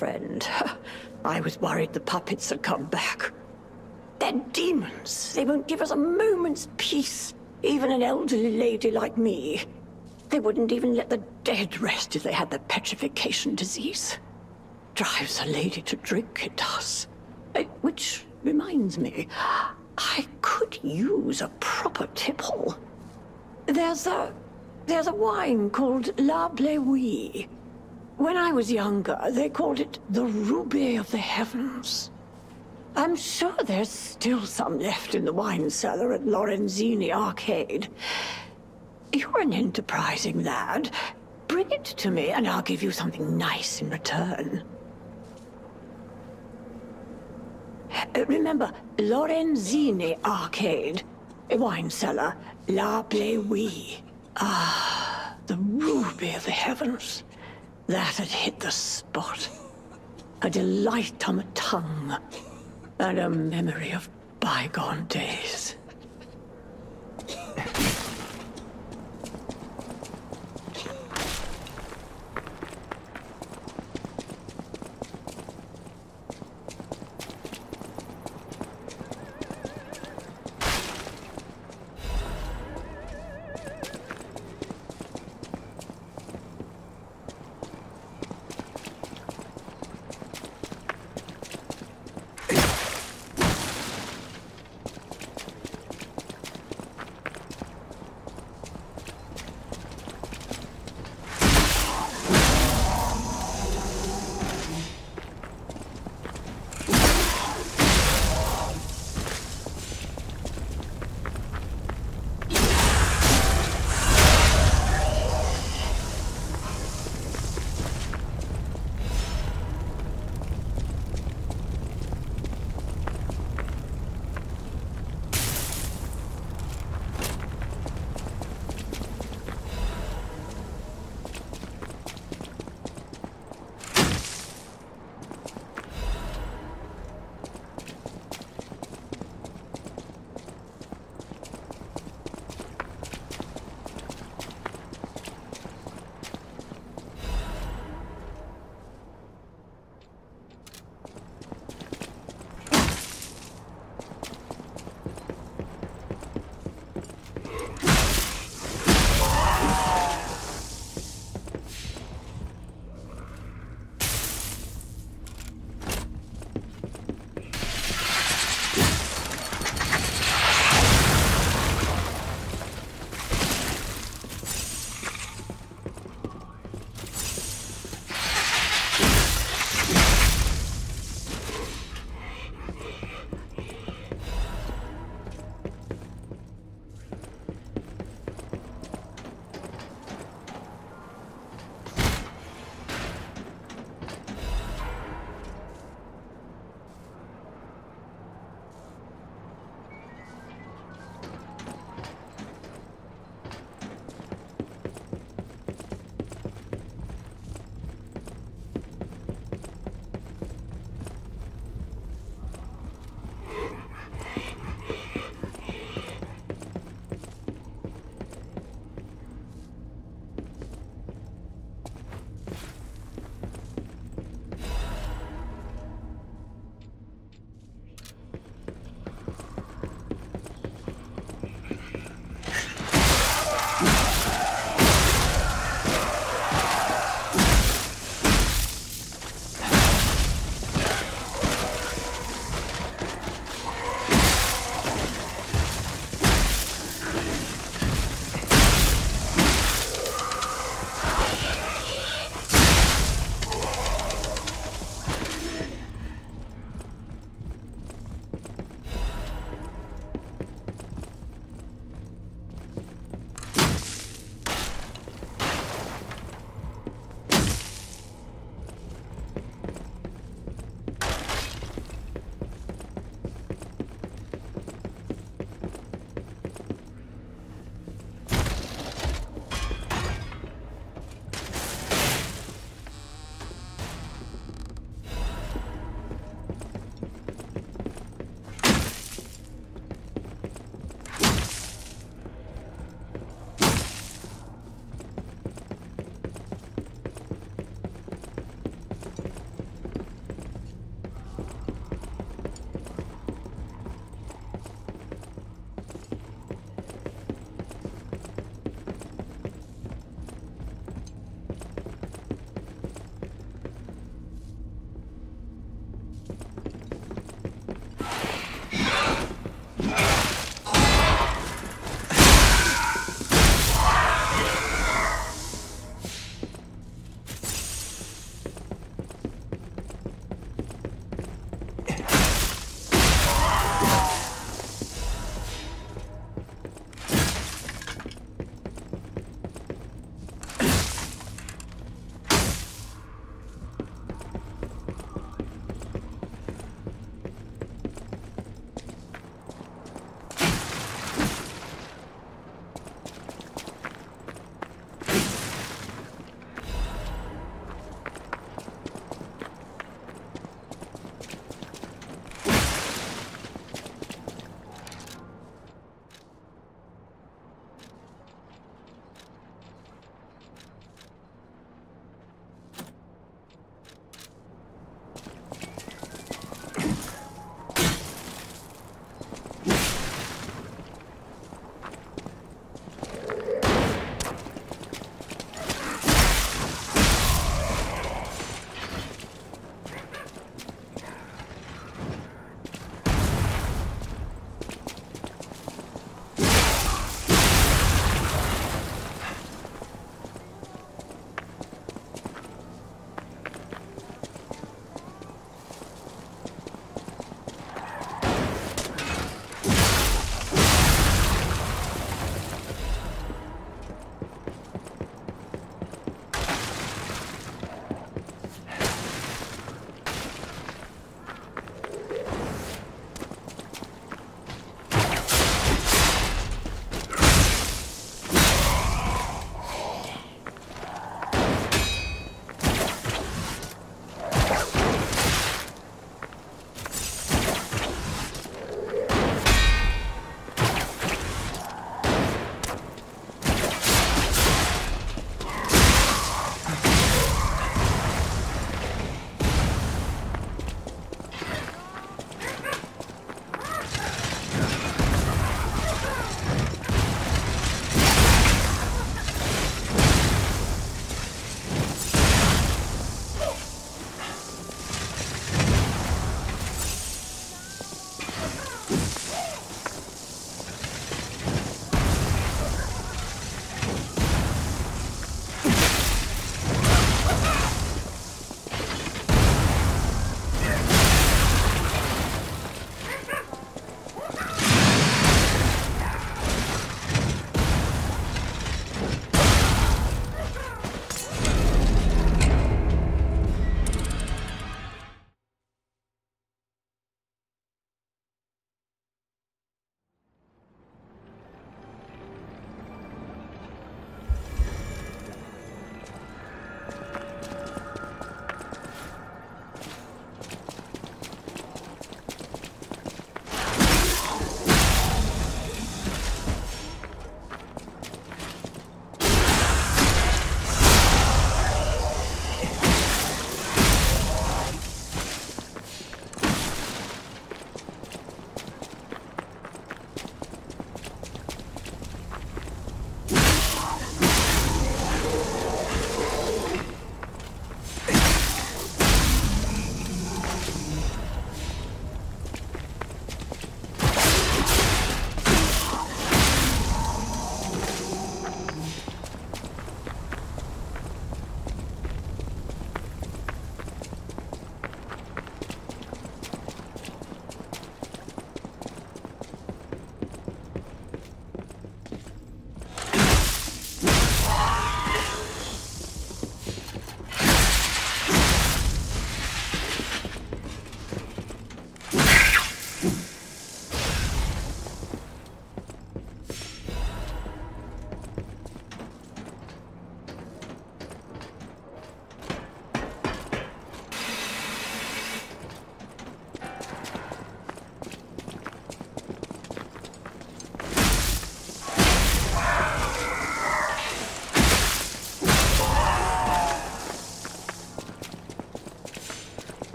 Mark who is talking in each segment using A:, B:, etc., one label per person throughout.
A: friend. I was worried the puppets had come back. They're demons. They won't give us a moment's peace. Even an elderly lady like me. They wouldn't even let the dead rest if they had the petrification disease. Drives a lady to drink, it does. Uh, which reminds me, I could use a proper tipple. There's a... there's a wine called La Bleuie. When I was younger, they called it the Ruby of the Heavens. I'm sure there's still some left in the wine cellar at Lorenzini Arcade. You're an enterprising lad. Bring it to me and I'll give you something nice in return. Uh, remember, Lorenzini Arcade. A wine cellar. La Bleuie. Ah, the ruby of the heavens. That had hit the spot. A delight on the tongue. And a memory of bygone days.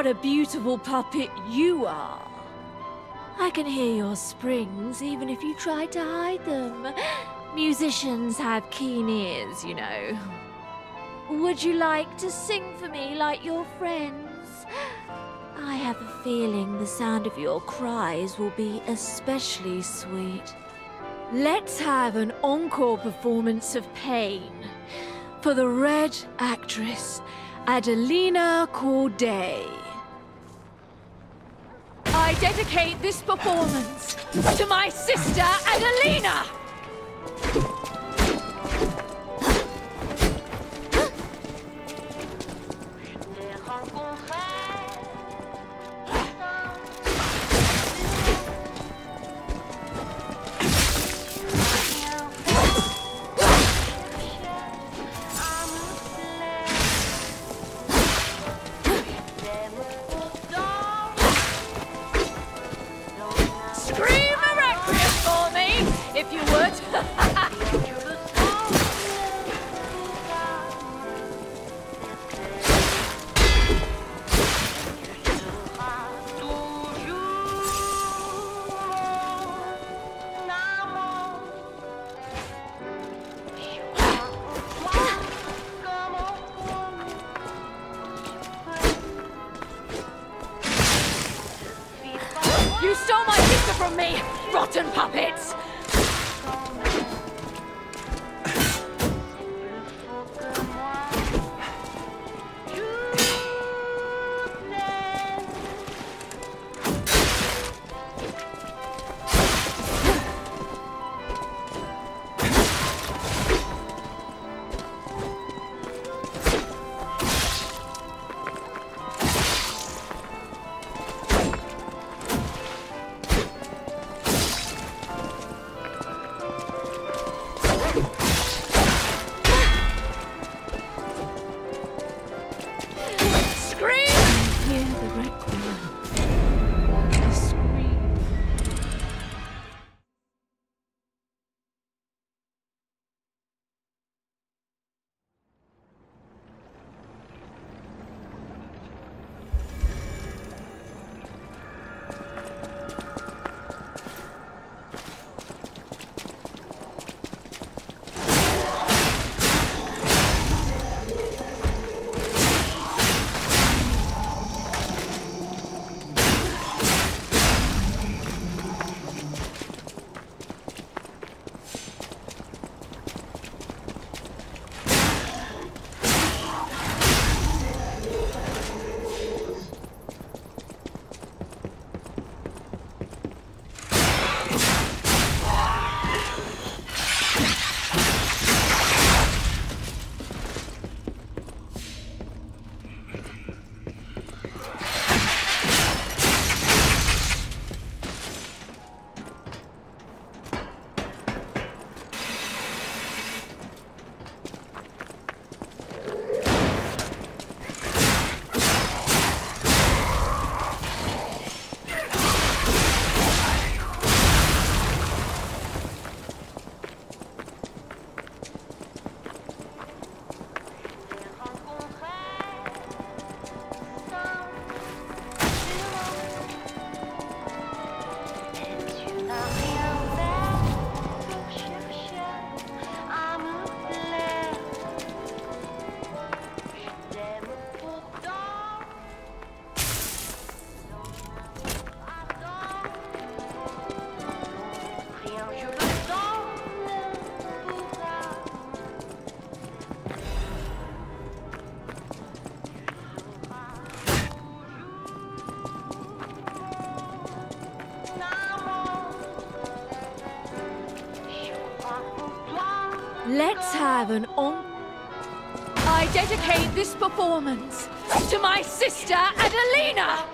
B: What a beautiful puppet you are. I can hear your springs even if you try to hide them. Musicians have keen ears, you know. Would you like to sing for me like your friends? I have a feeling the sound of your cries will be especially sweet. Let's have an encore performance of Pain for the Red Actress, Adelina Corday. I dedicate this performance to my sister Adelina! Performance to my sister Adelina!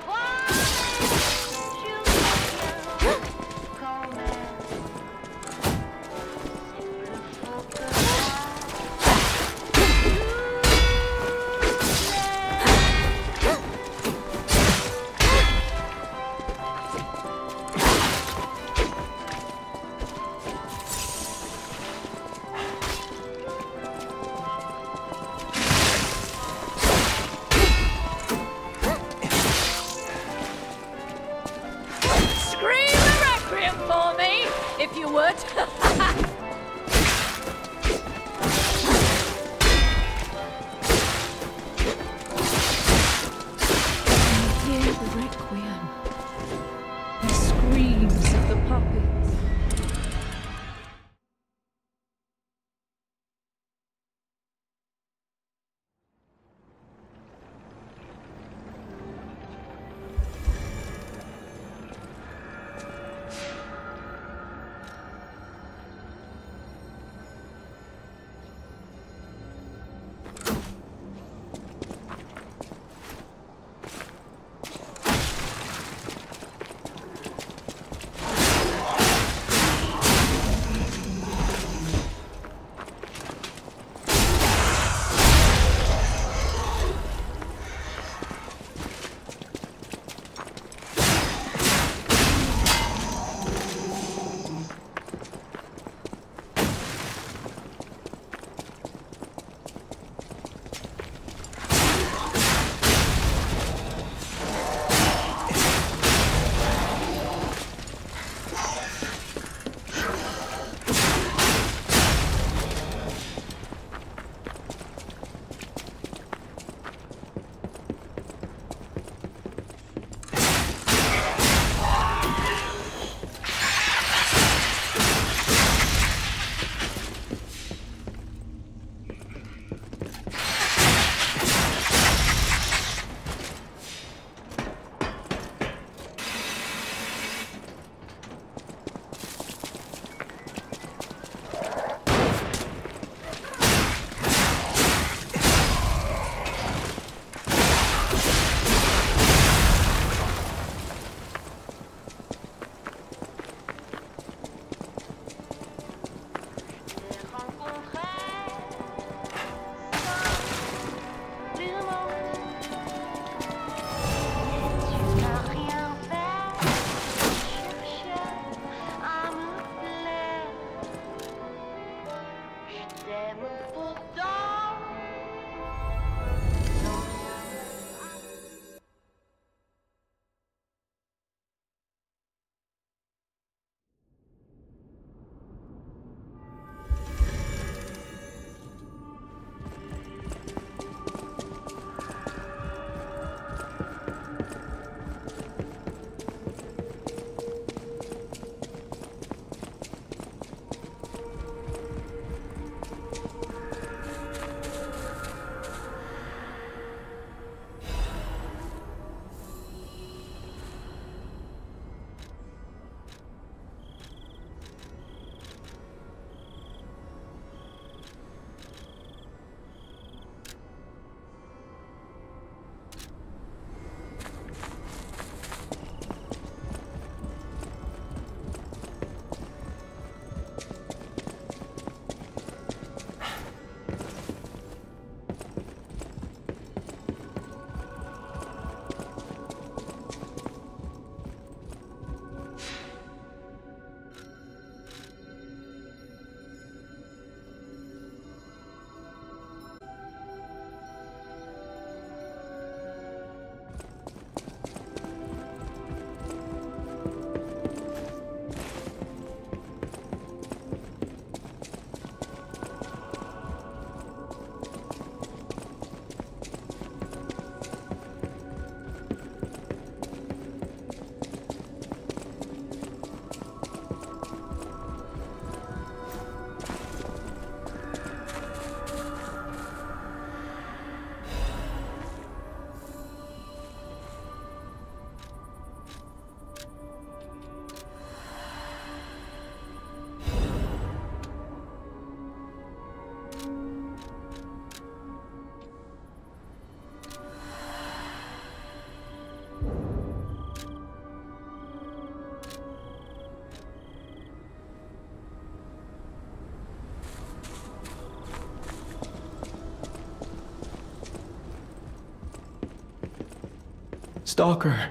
C: Stalker,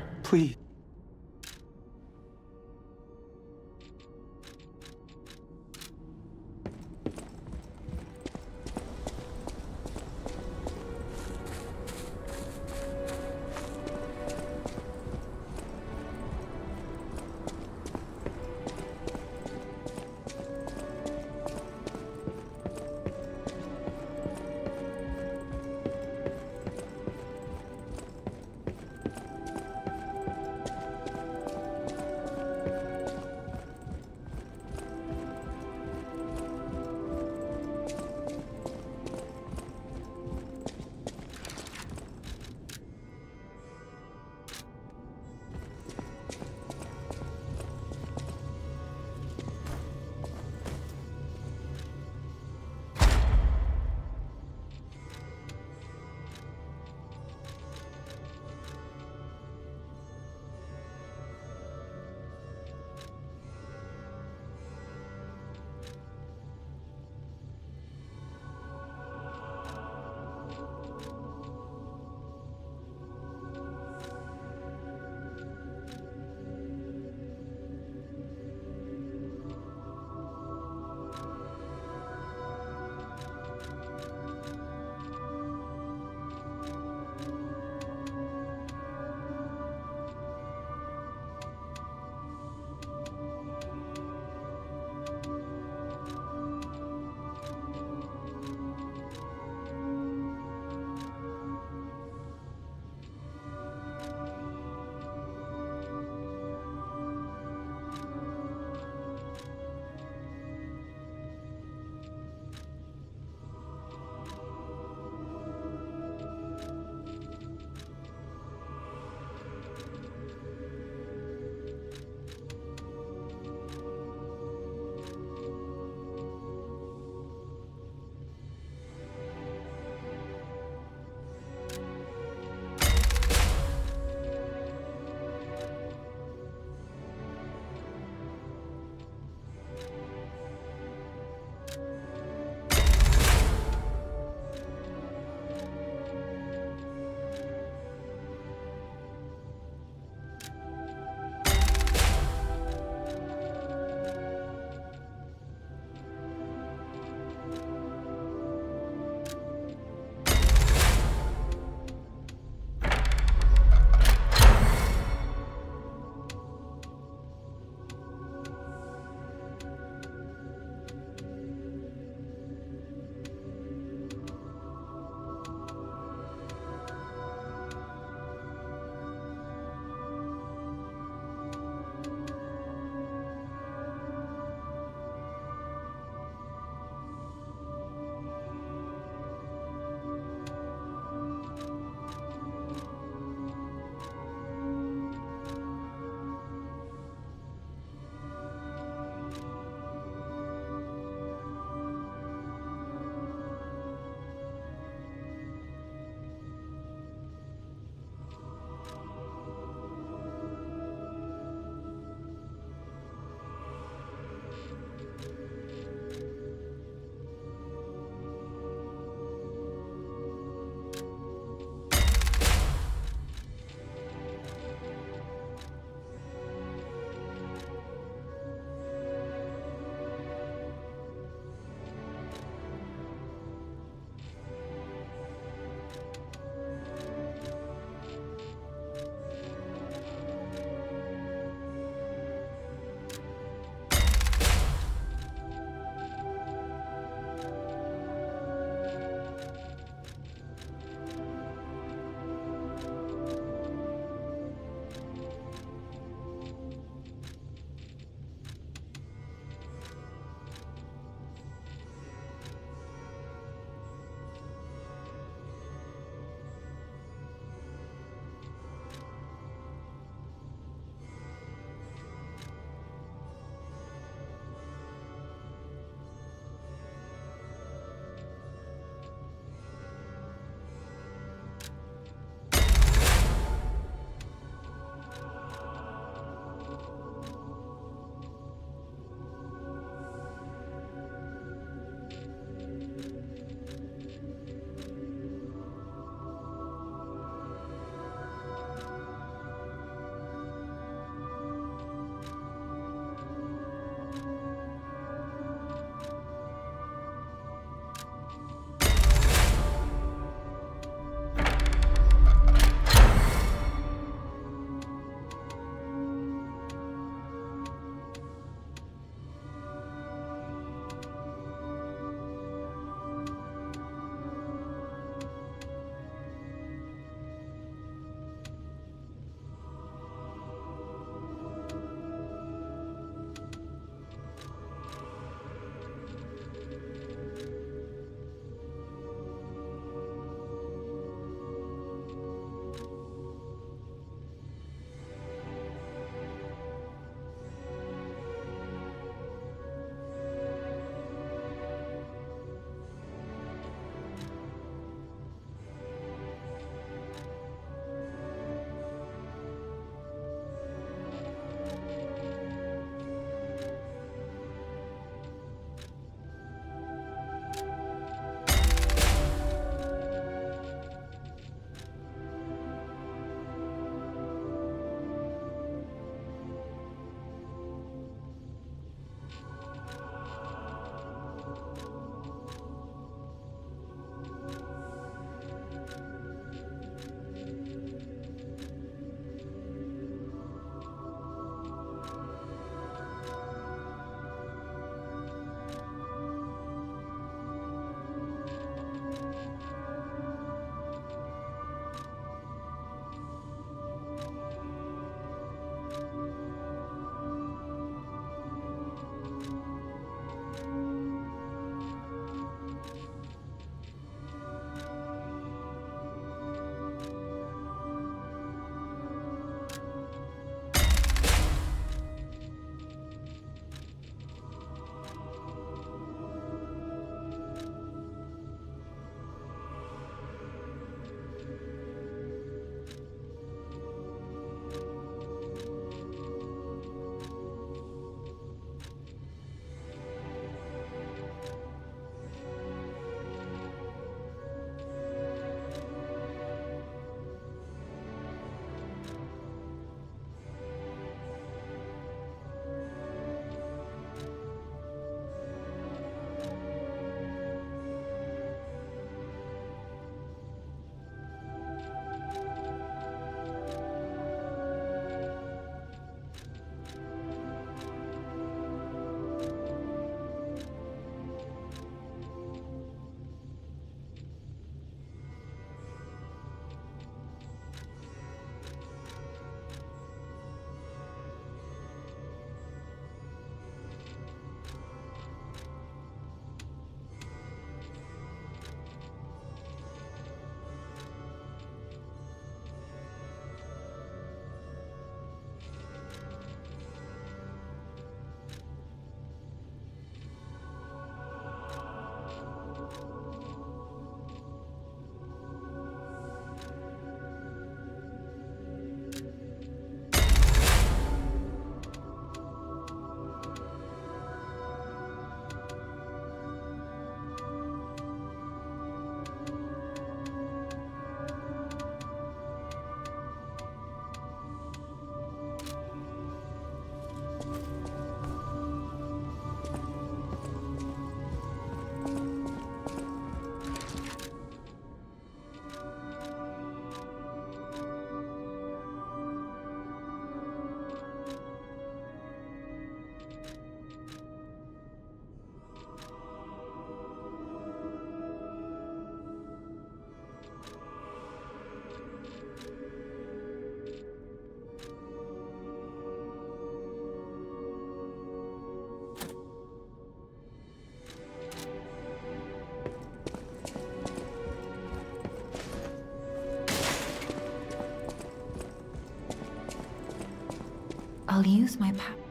D: I'll use my power.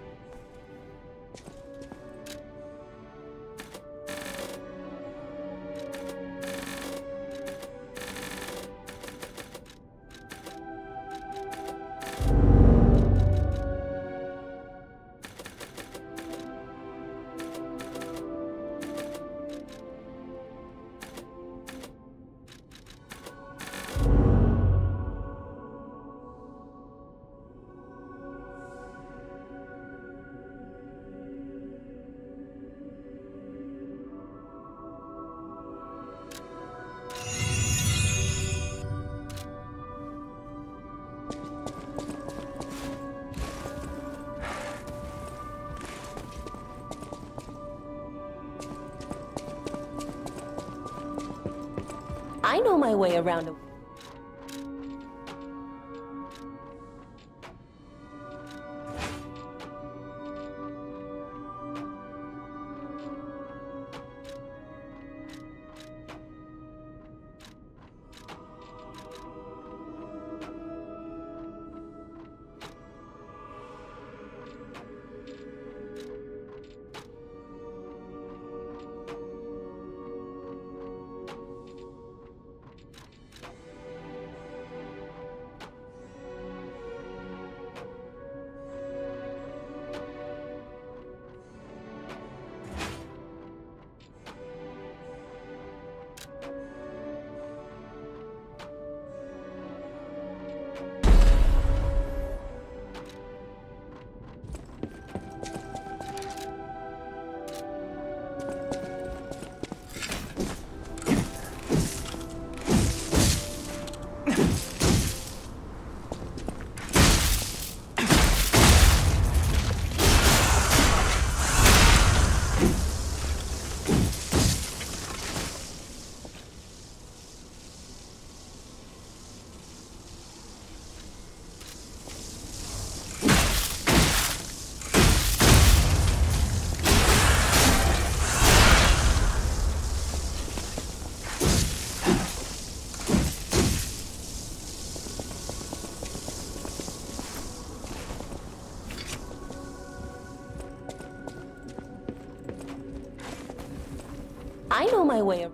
E: Around a way around.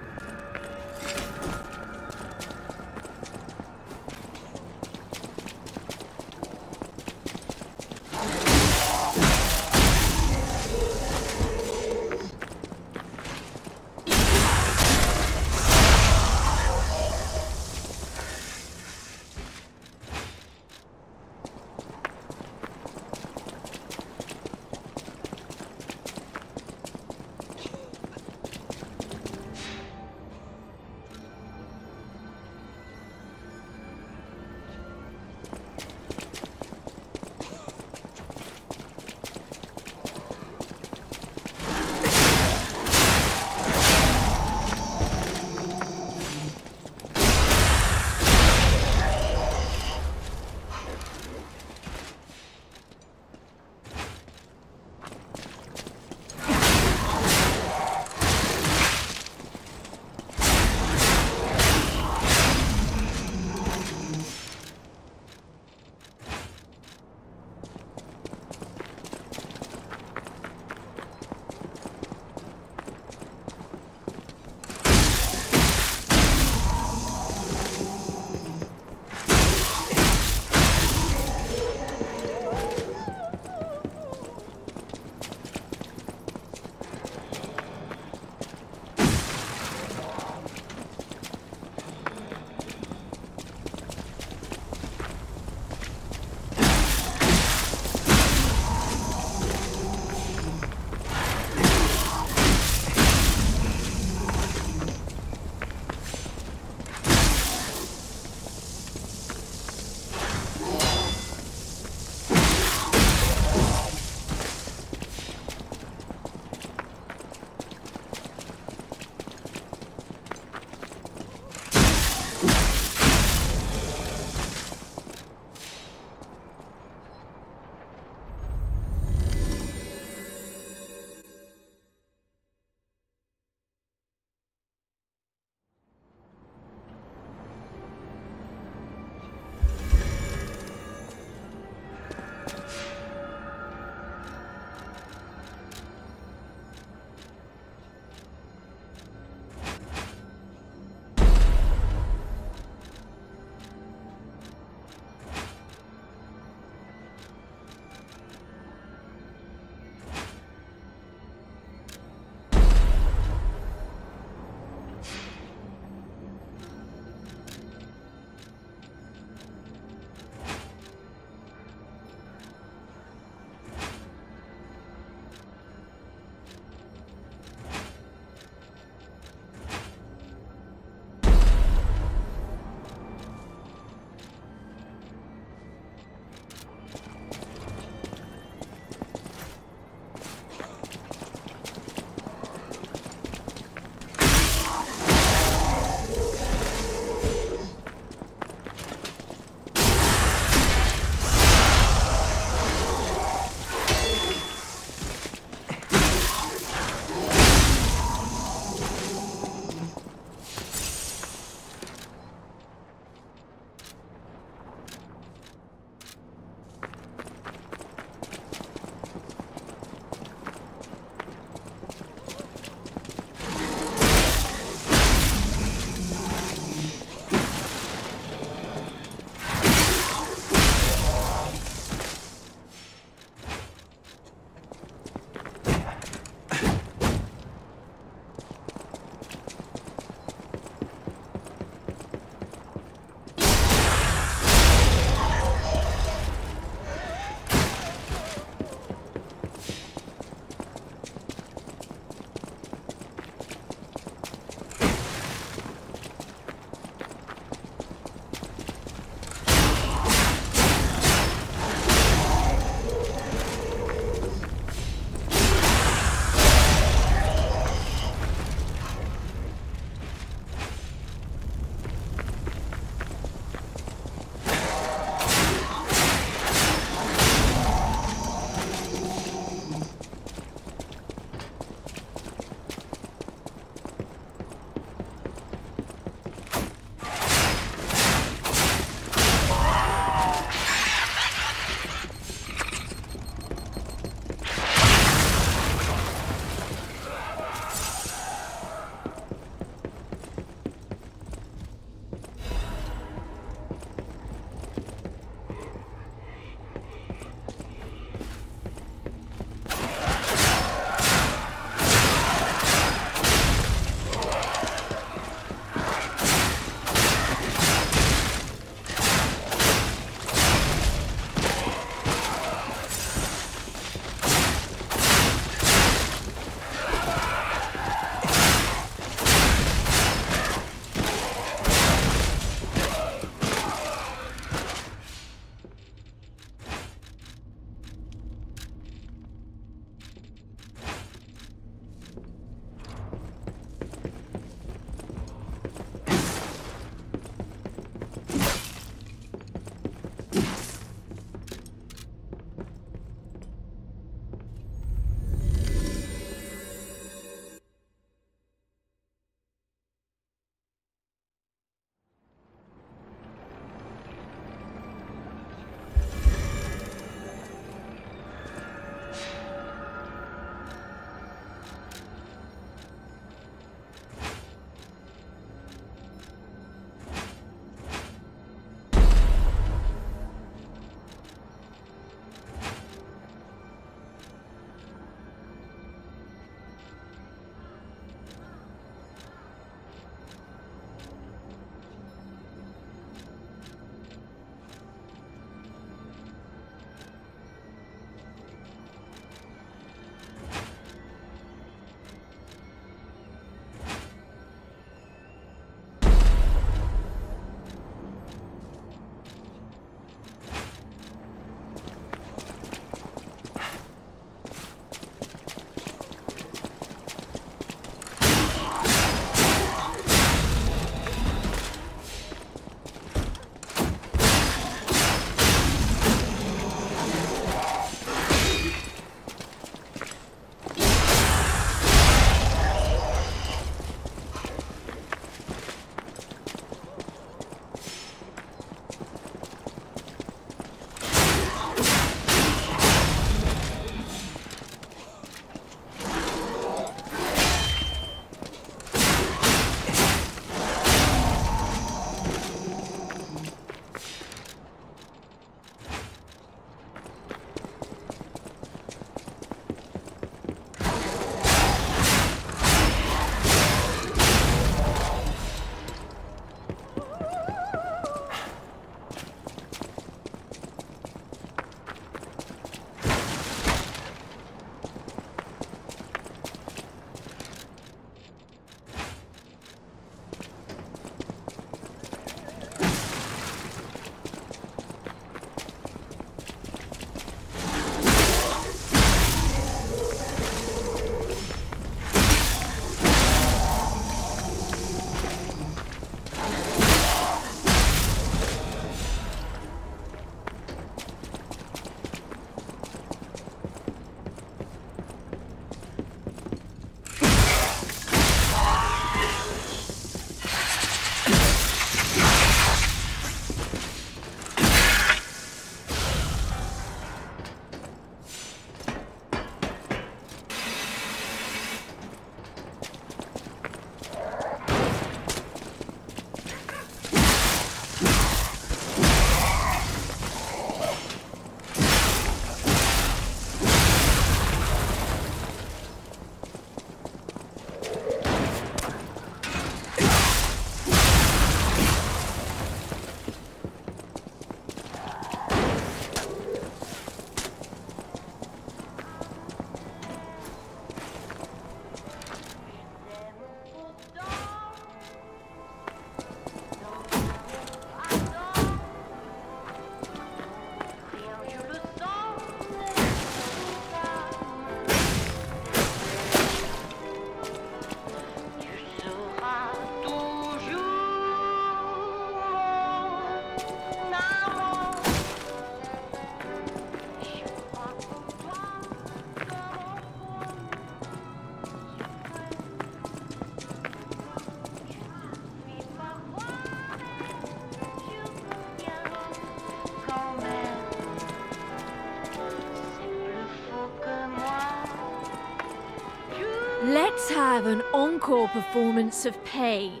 B: encore performance of Pain.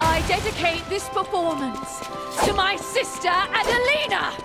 B: I dedicate this performance to my sister Adelina!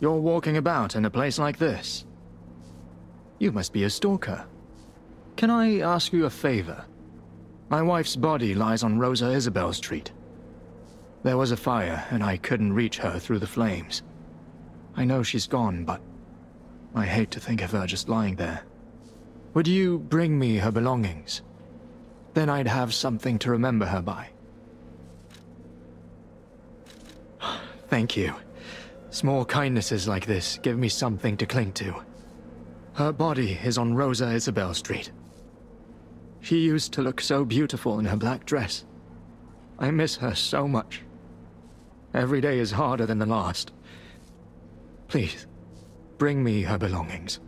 C: You're walking about in a place like this. You must be a stalker. Can I ask you a favor? My wife's body lies on Rosa Isabel Street. There was a fire, and I couldn't reach her through the flames. I know she's gone, but I hate to think of her just lying there. Would you bring me her belongings? Then I'd have something to remember her by. Thank you. Small kindnesses like this give me something to cling to. Her body is on Rosa Isabel Street. She used to look so beautiful in her black dress. I miss her so much. Every day is harder than the last. Please, bring me her belongings.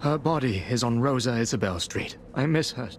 C: Her body is on Rosa Isabel Street. I miss her.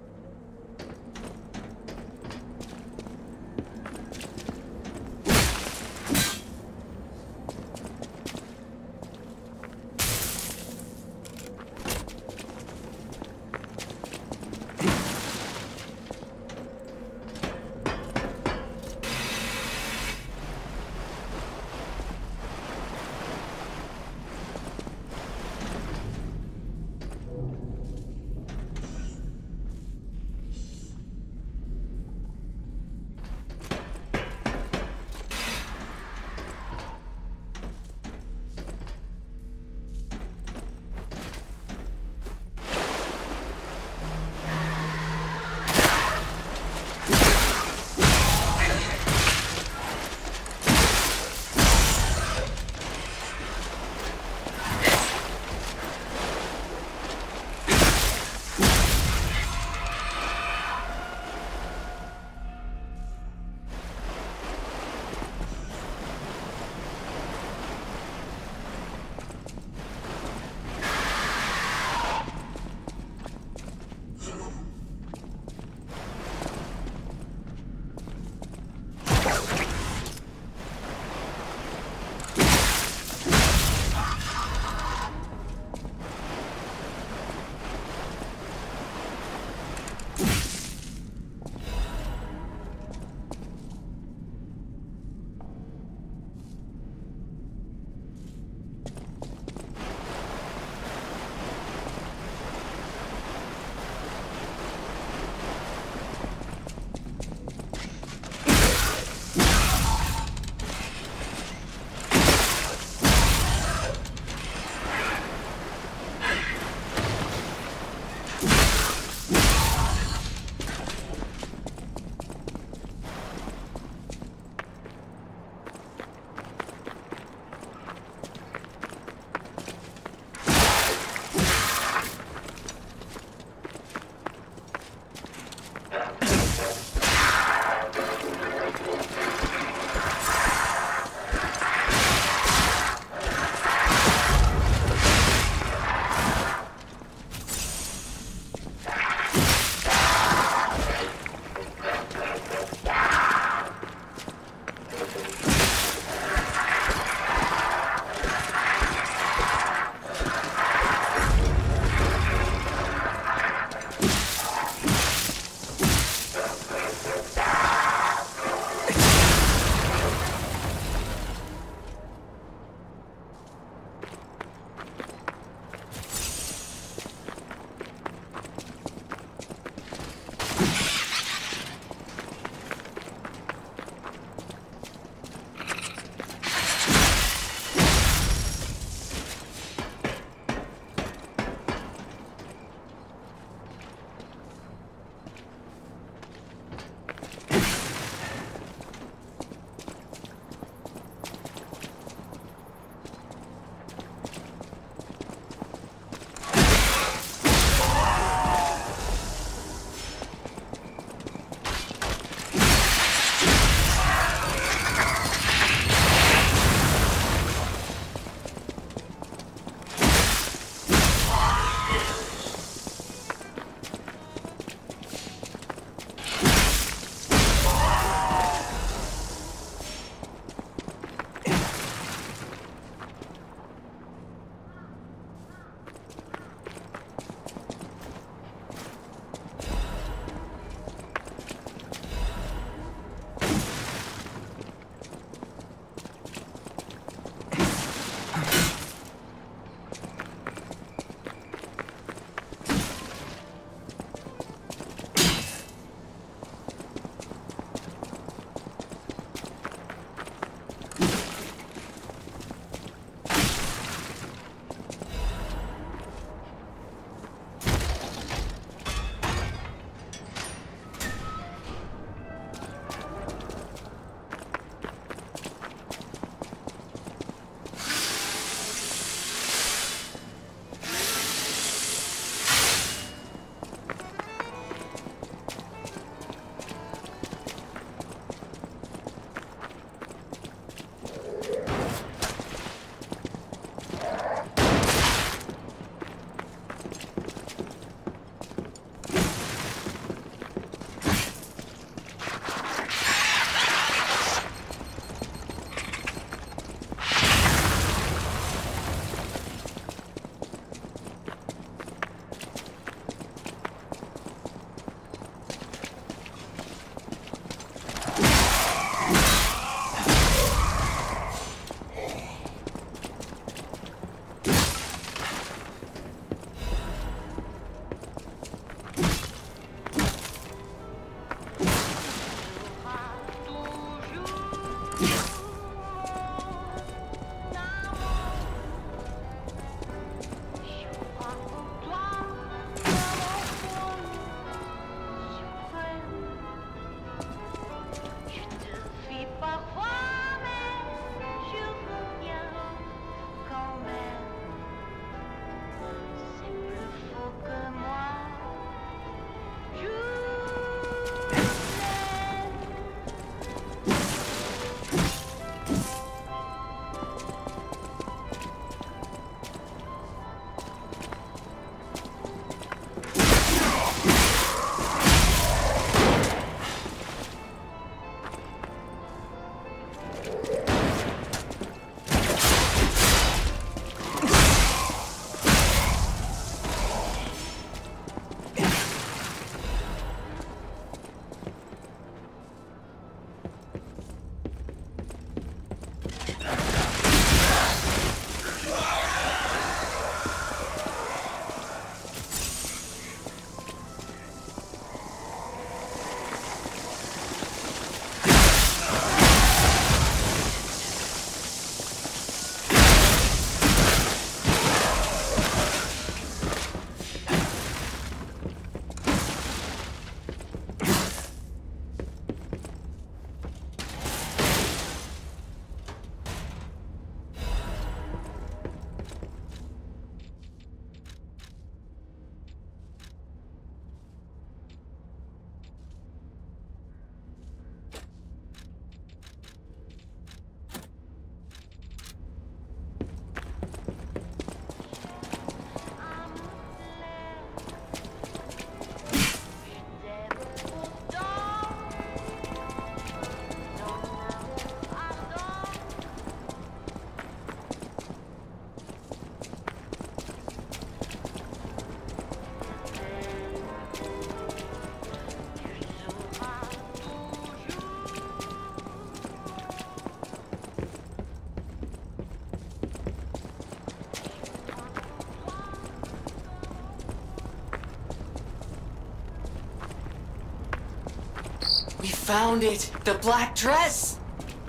F: Found it! The black dress!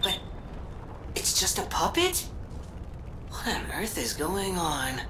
F: But it's just a puppet? What on earth is going on?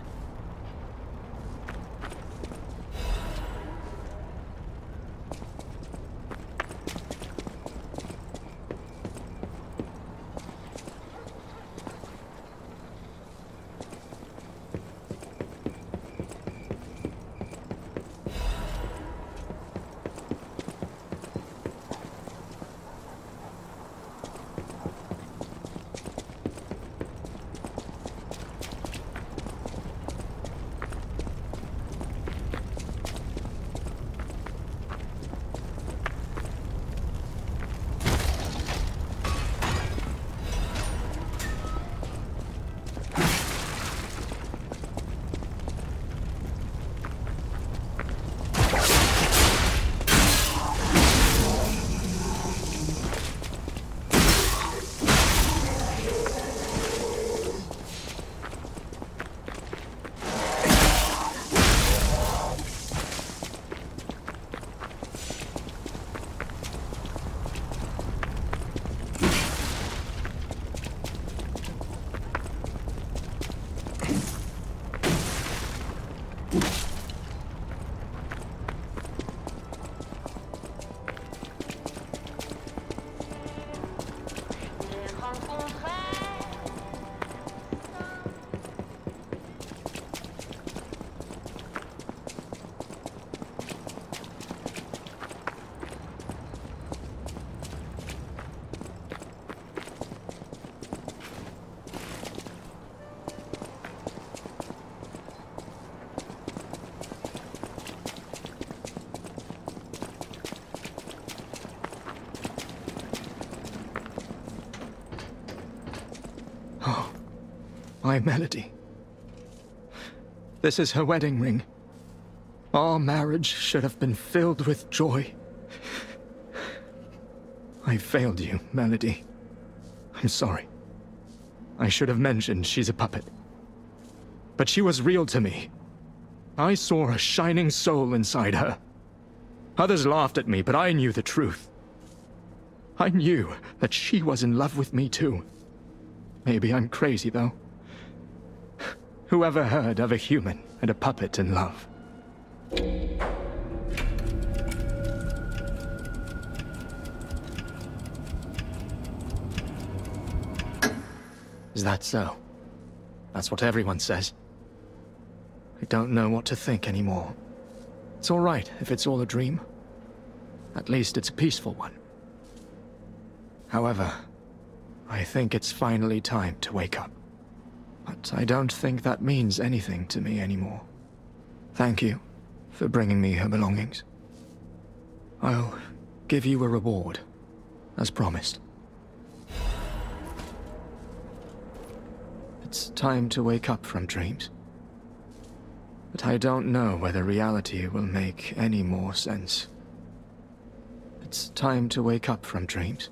C: My Melody. This is her wedding ring. Our marriage should have been filled with joy. I failed you, Melody. I'm sorry. I should have mentioned she's a puppet. But she was real to me. I saw a shining soul inside her. Others laughed at me, but I knew the truth. I knew that she was in love with me too. Maybe I'm crazy, though. Whoever heard of a human and a puppet in love? Is that so? That's what everyone says. I don't know what to think anymore. It's all right if it's all a dream. At least it's a peaceful one. However, I think it's finally time to wake up. But I don't think that means anything to me anymore. Thank you for bringing me her belongings. I'll give you a reward, as promised. It's time to wake up from dreams. But I don't know whether reality will make any more sense. It's time to wake up from dreams.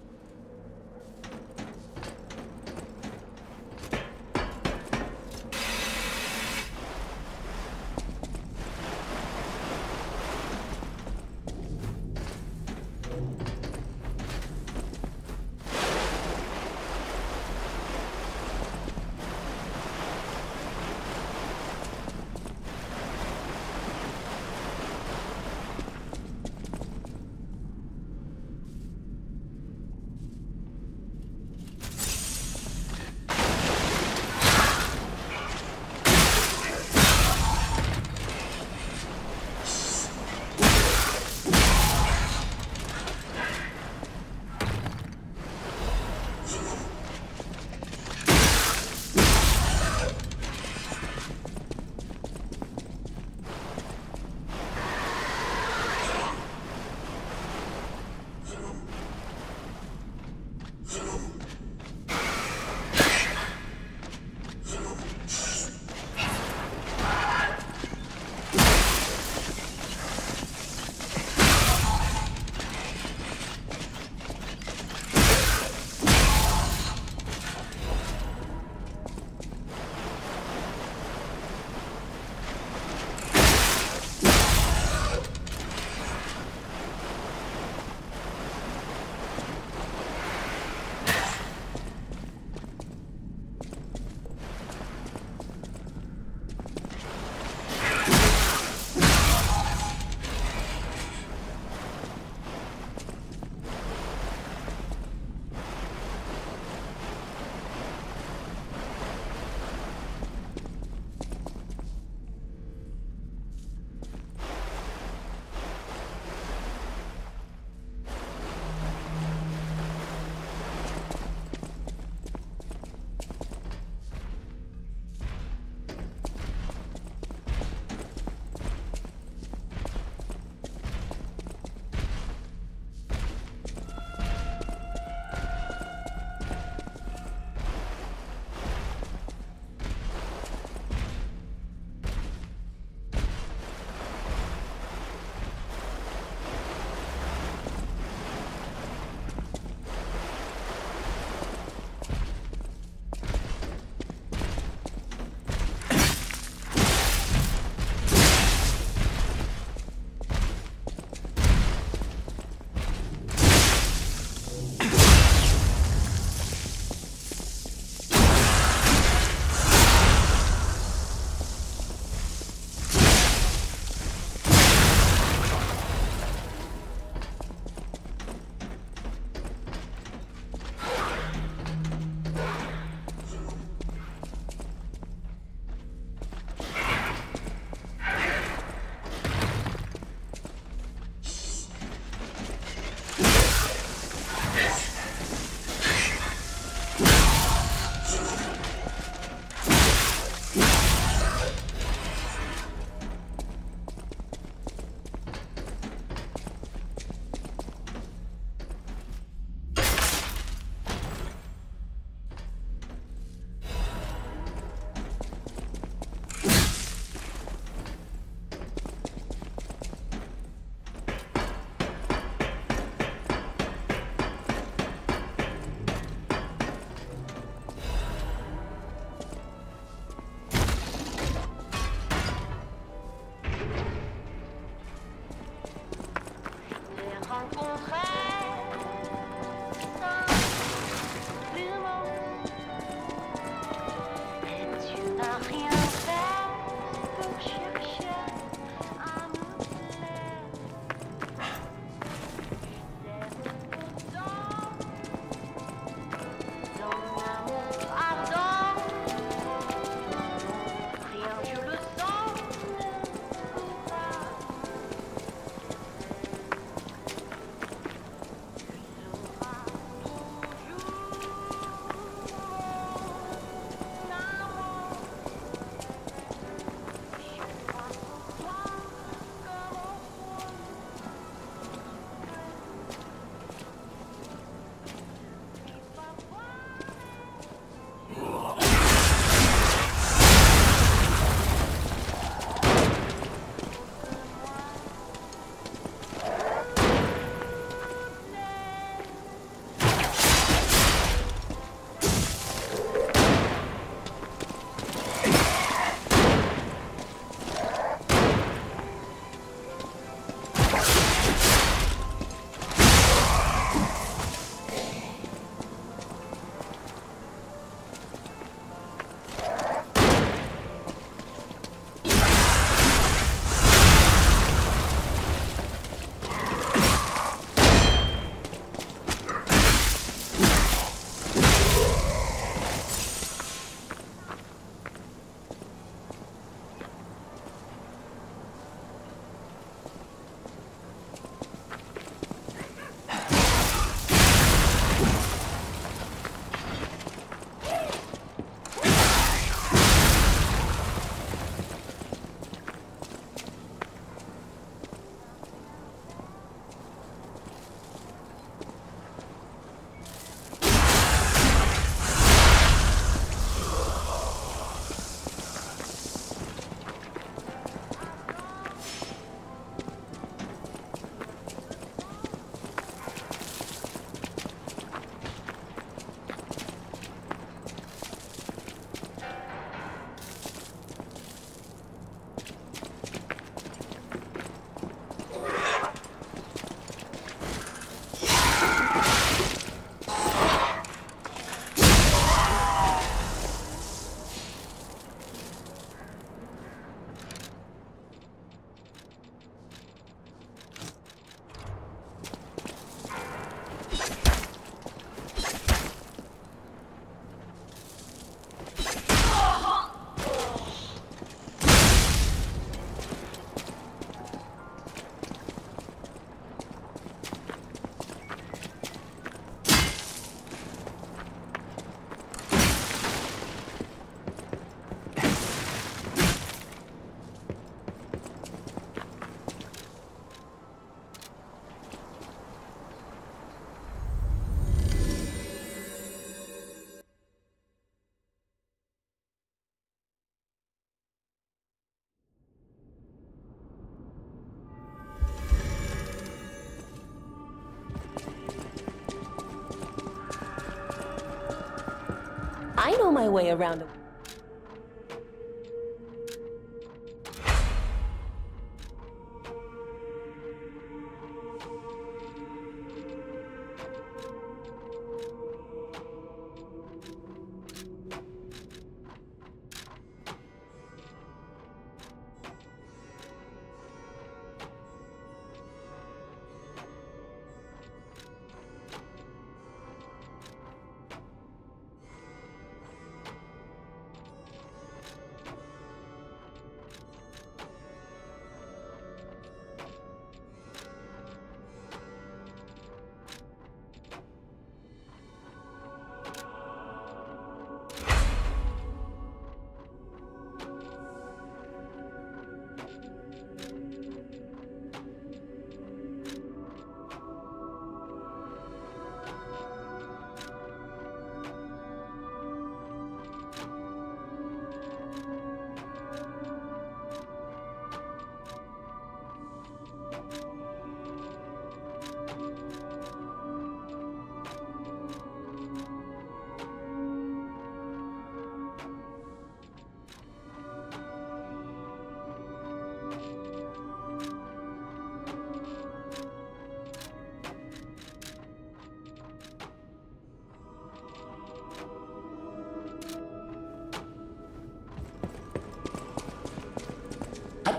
E: My way around. a-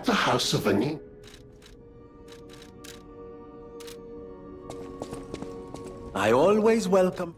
G: the House of Anin.
H: I always welcome.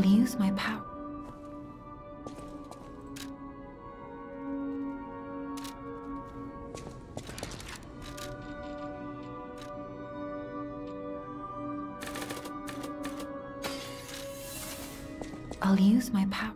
D: I'll use my power. I'll use my power.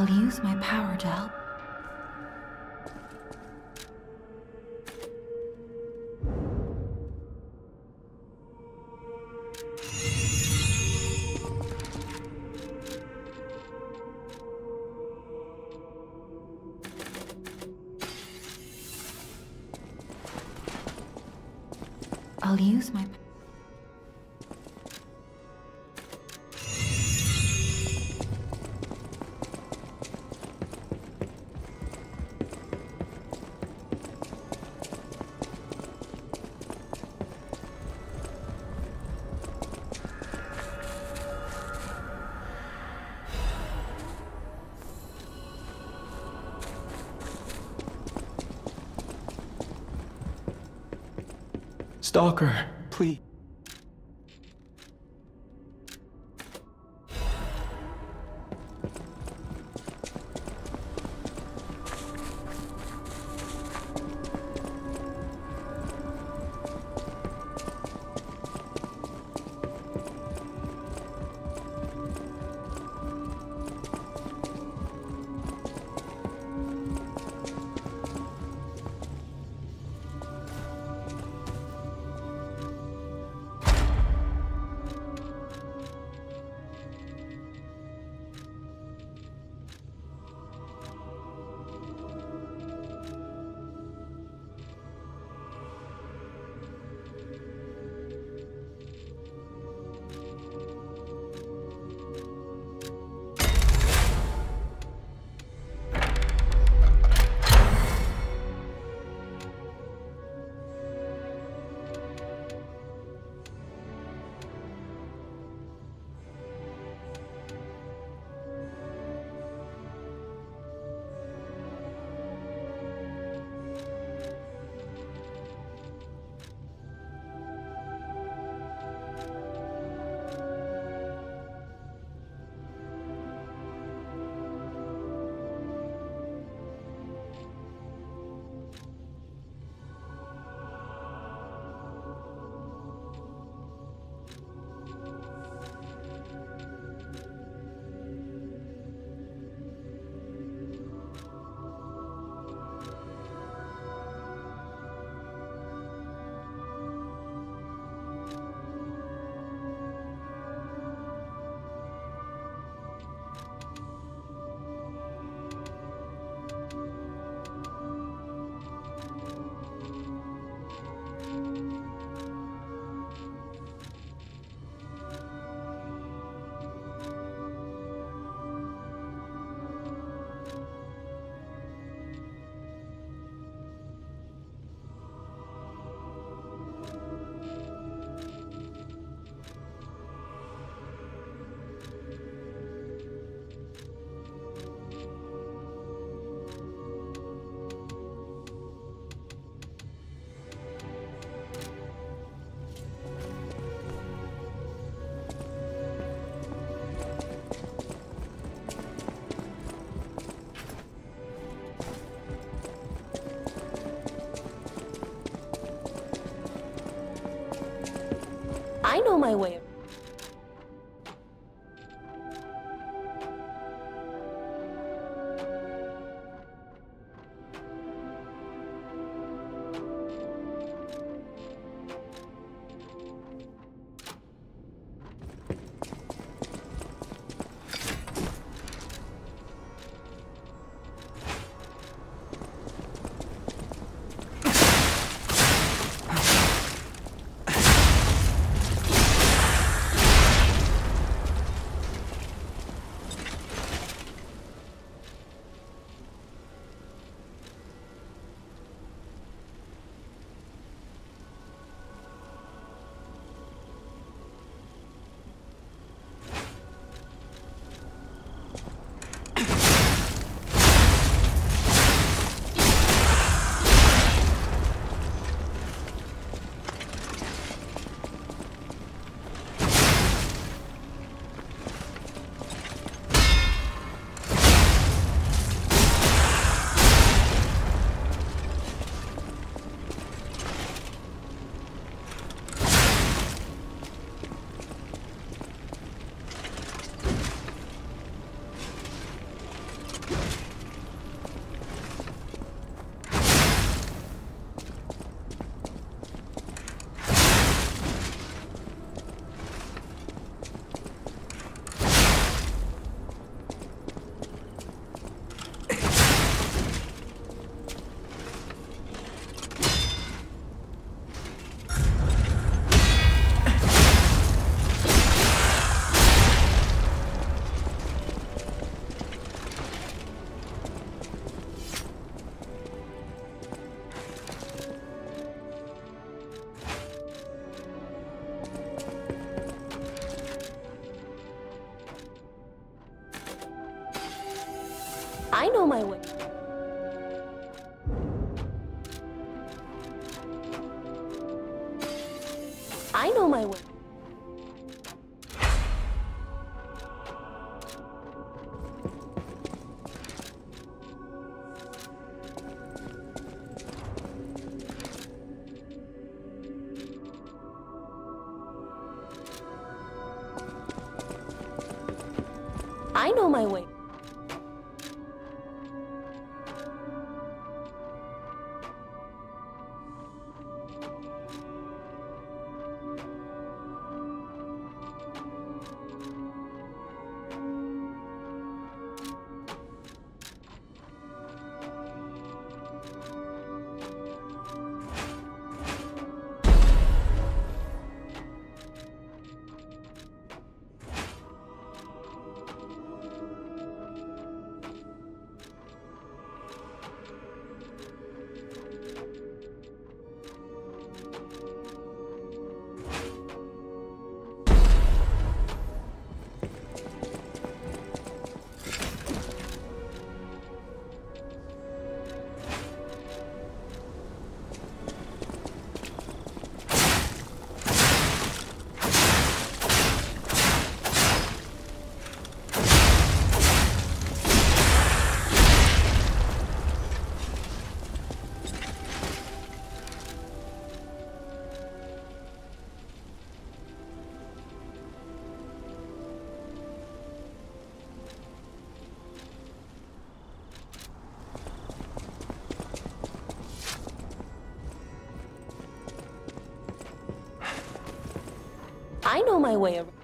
D: I'll use my power to help. I'll use my
C: Stalker,
E: my way. I know my way. I know my way around.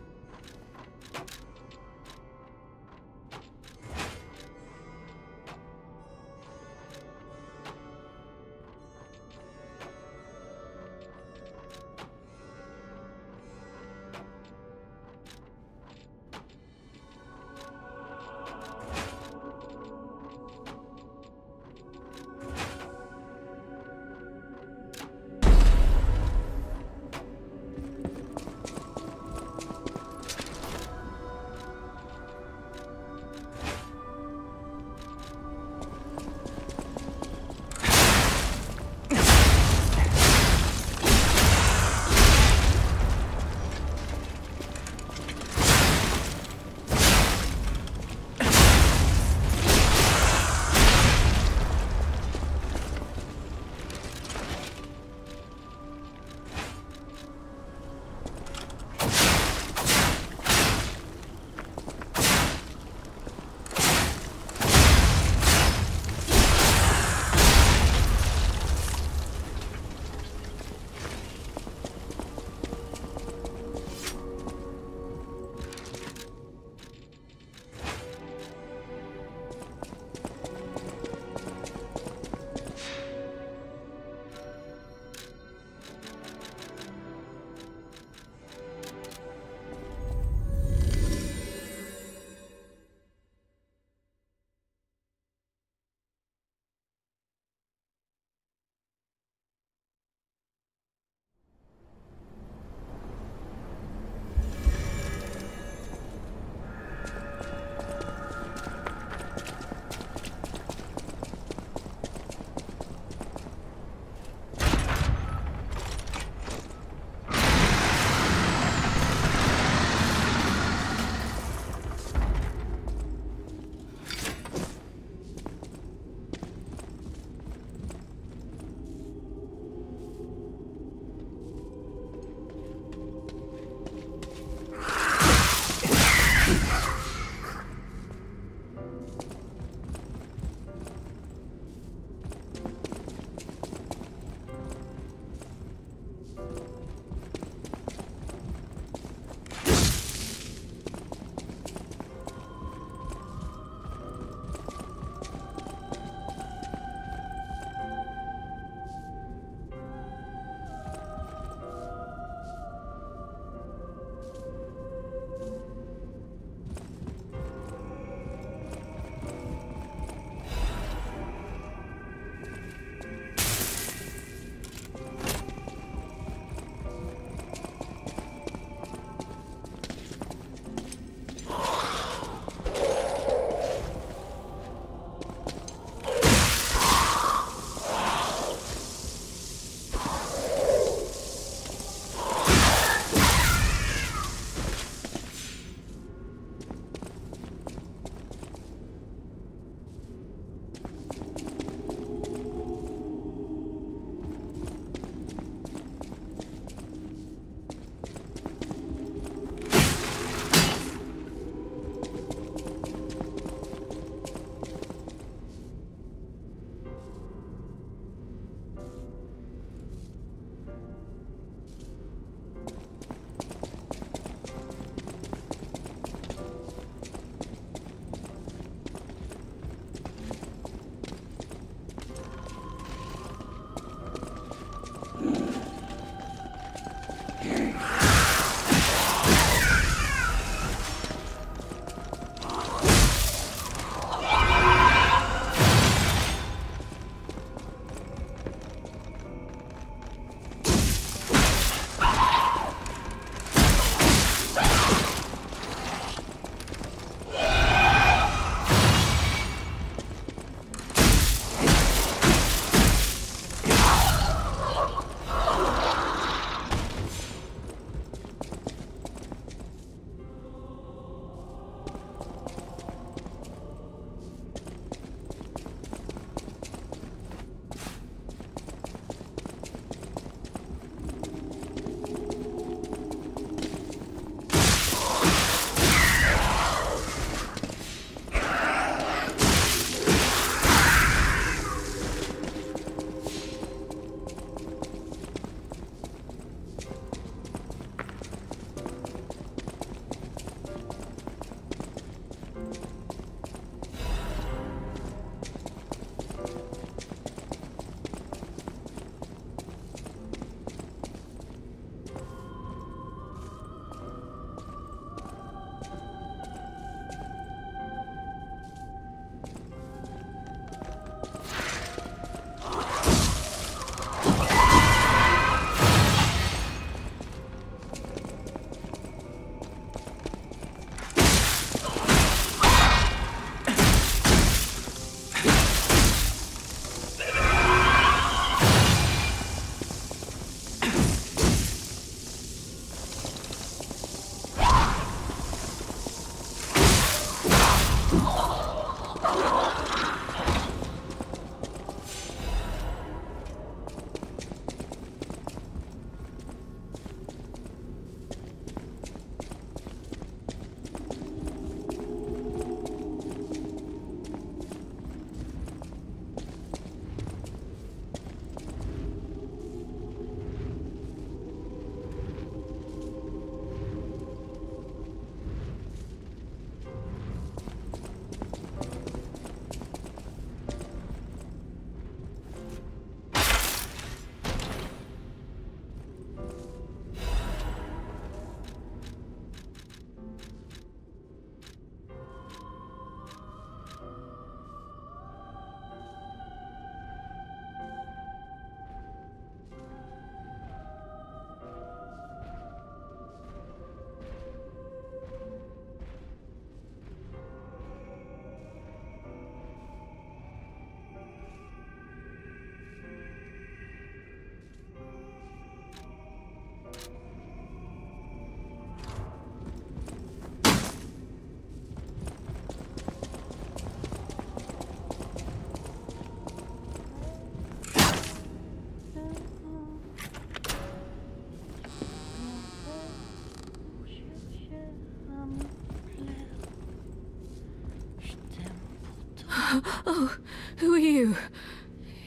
B: Oh, who are you?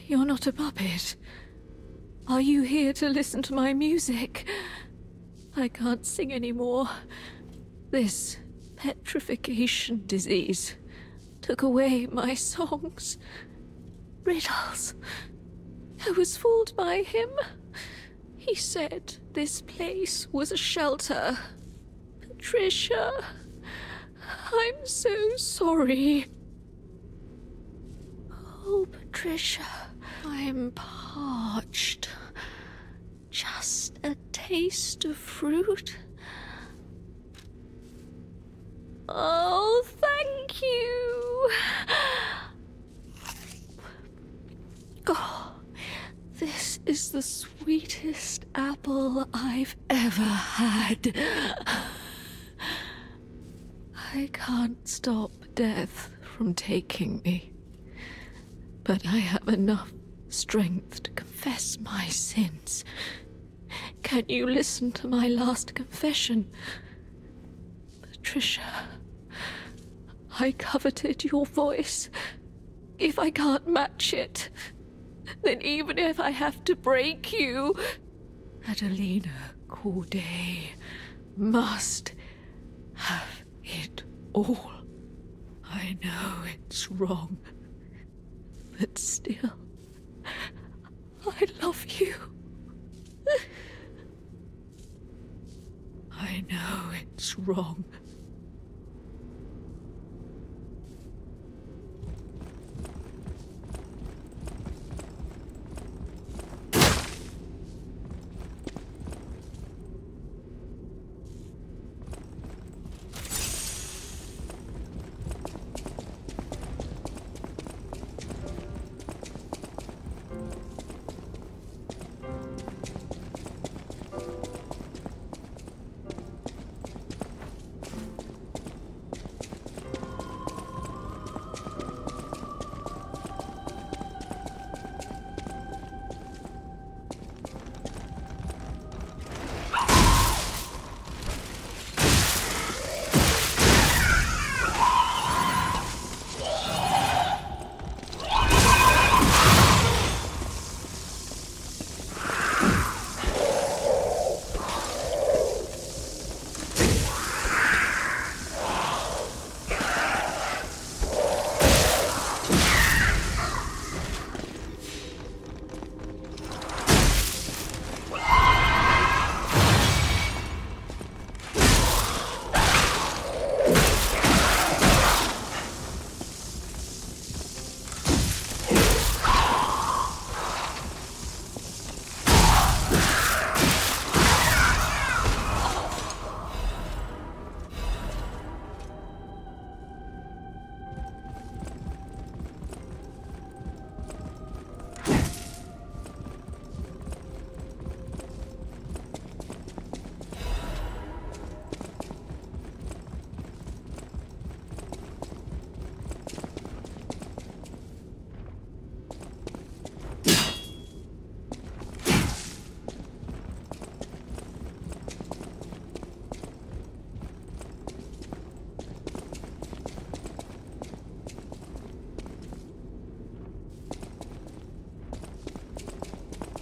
B: You're not a puppet. Are you here to listen to my music? I can't sing anymore. This petrification disease took away my songs. Riddles. I was fooled by him. He said this place was a shelter. Patricia, I'm so sorry. Oh, Patricia, I'm parched. Just a taste of fruit. Oh, thank you. Oh, this is the sweetest apple I've ever had. I can't stop death from taking me, but I have enough strength to confess my sins. Can you listen to my last confession? Patricia, I coveted your voice. If I can't match it, then even if I have to break you, Adelina Corday must have it all. I know it's wrong, but still, I love you. I know it's wrong,